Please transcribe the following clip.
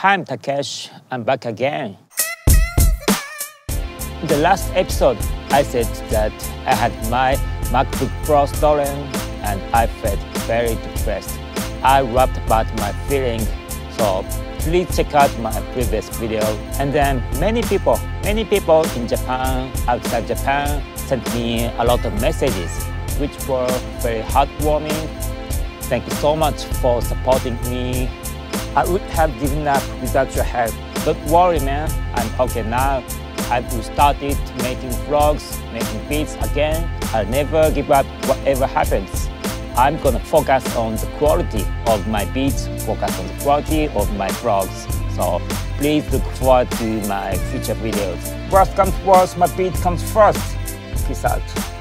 Hi, I'm Takeshi. I'm back again. In the last episode, I said that I had my MacBook Pro stolen and I felt very depressed. I rapped about my feeling, so please check out my previous video. And then many people, many people in Japan, outside Japan, sent me a lot of messages, which were very heartwarming. Thank you so much for supporting me. I would have given up without your help. Don't worry, man. I'm okay now. I've restarted making vlogs, making beats again. I'll never give up whatever happens. I'm gonna focus on the quality of my beats, focus on the quality of my vlogs. So please look forward to my future videos. Worst comes worst, my beat comes first. Peace out.